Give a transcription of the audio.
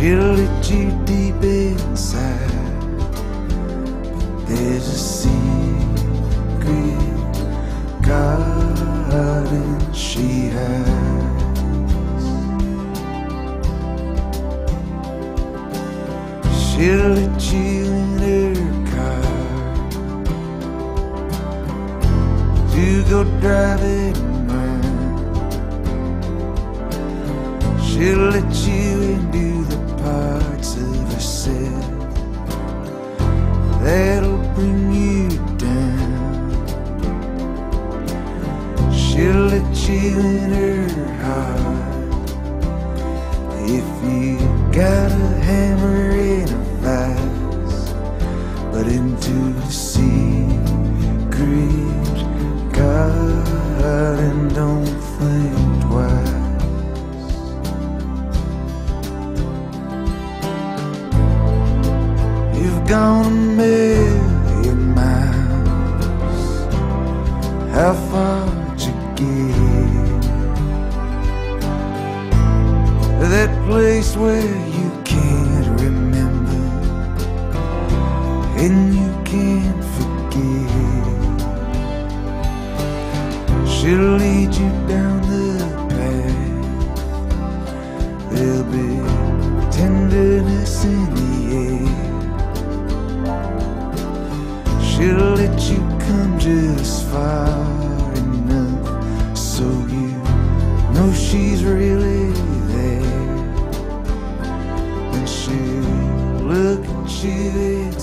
She'll let you deep inside, but there's a secret garden she has. She'll let you in her car to go driving around. She'll let you into She'll let in her heart if you got a hammer in a vise, but into the secret garden, don't think twice. You've gone a million miles. How far'd you? That place where you can't remember and you can't forget. She'll lead you down the path. There'll be tenderness in the air. She'll let you come just far she's really there. and she look at you,